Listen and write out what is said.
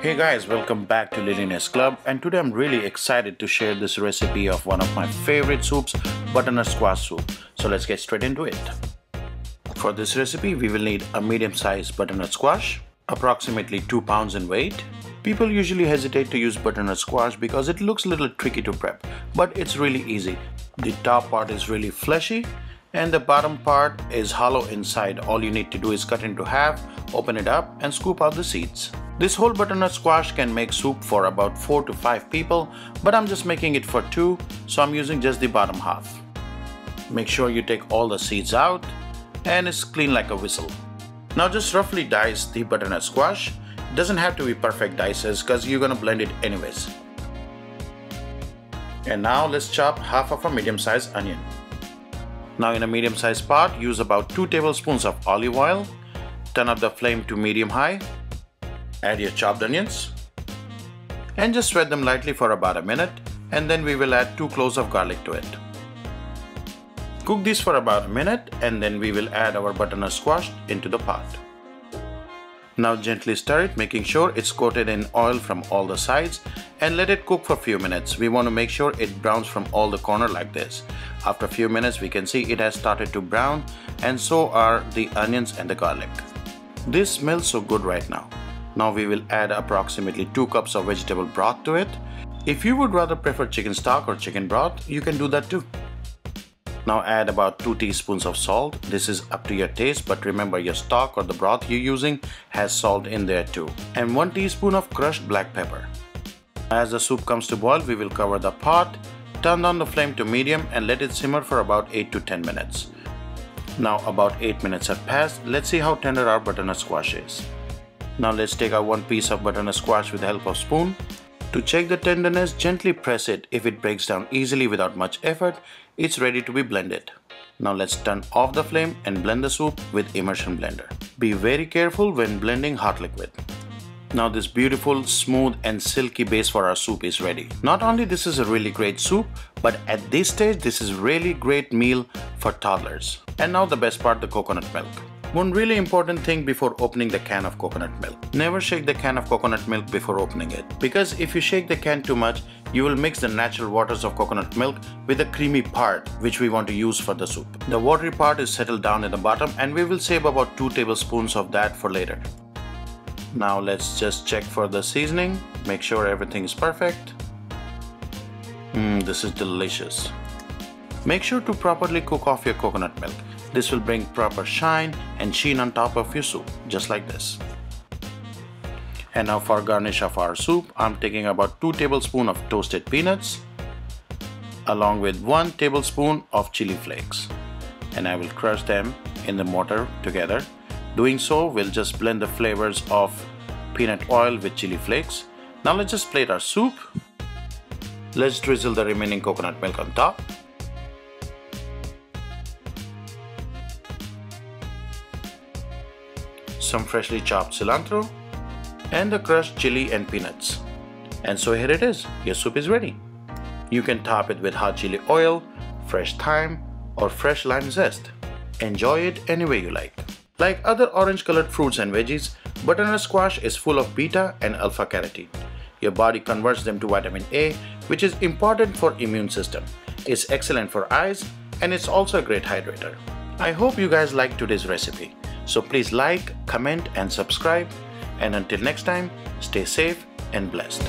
Hey guys, welcome back to Lillianaire's Club and today I'm really excited to share this recipe of one of my favorite soups, butternut squash soup. So let's get straight into it. For this recipe, we will need a medium-sized butternut squash, approximately 2 pounds in weight. People usually hesitate to use butternut squash because it looks a little tricky to prep, but it's really easy. The top part is really fleshy and the bottom part is hollow inside. All you need to do is cut into half, open it up and scoop out the seeds. This whole butternut squash can make soup for about 4 to 5 people, but I'm just making it for 2, so I'm using just the bottom half. Make sure you take all the seeds out and it's clean like a whistle. Now just roughly dice the butternut squash. It doesn't have to be perfect dices because you're gonna blend it anyways. And now let's chop half of a medium-sized onion. Now in a medium-sized pot, use about 2 tablespoons of olive oil. Turn up the flame to medium-high Add your chopped onions and just sweat them lightly for about a minute and then we will add 2 cloves of garlic to it. Cook this for about a minute and then we will add our butternut squash into the pot. Now gently stir it making sure it's coated in oil from all the sides and let it cook for a few minutes. We want to make sure it browns from all the corner like this. After a few minutes we can see it has started to brown and so are the onions and the garlic. This smells so good right now. Now we will add approximately 2 cups of vegetable broth to it. If you would rather prefer chicken stock or chicken broth, you can do that too. Now add about 2 teaspoons of salt. This is up to your taste but remember your stock or the broth you're using has salt in there too. And 1 teaspoon of crushed black pepper. As the soup comes to boil, we will cover the pot, turn down the flame to medium and let it simmer for about 8 to 10 minutes. Now about 8 minutes have passed, let's see how tender our butternut squash is. Now let's take out one piece of butternut squash with the help of spoon. To check the tenderness, gently press it. If it breaks down easily without much effort, it's ready to be blended. Now let's turn off the flame and blend the soup with immersion blender. Be very careful when blending hot liquid. Now this beautiful, smooth and silky base for our soup is ready. Not only this is a really great soup, but at this stage this is really great meal for toddlers. And now the best part, the coconut milk. One really important thing before opening the can of coconut milk. Never shake the can of coconut milk before opening it. Because if you shake the can too much, you will mix the natural waters of coconut milk with the creamy part which we want to use for the soup. The watery part is settled down in the bottom and we will save about 2 tablespoons of that for later. Now let's just check for the seasoning, make sure everything is perfect. Mmm, this is delicious. Make sure to properly cook off your milk. This will bring proper shine and sheen on top of your soup, just like this. And now for garnish of our soup, I'm taking about 2 tablespoons of toasted peanuts along with 1 tablespoon of chili flakes. And I will crush them in the mortar together. Doing so will just blend the flavors of peanut oil with chili flakes. Now let's just plate our soup. Let's drizzle the remaining coconut milk on top. Some freshly chopped cilantro, and the crushed chili and peanuts. And so here it is, your soup is ready. You can top it with hot chili oil, fresh thyme, or fresh lime zest. Enjoy it any way you like. Like other orange colored fruits and veggies, butternut squash is full of beta and alpha carotene. Your body converts them to vitamin A, which is important for immune system. It's excellent for eyes and it's also a great hydrator. I hope you guys liked today's recipe. So please like, comment and subscribe. And until next time, stay safe and blessed.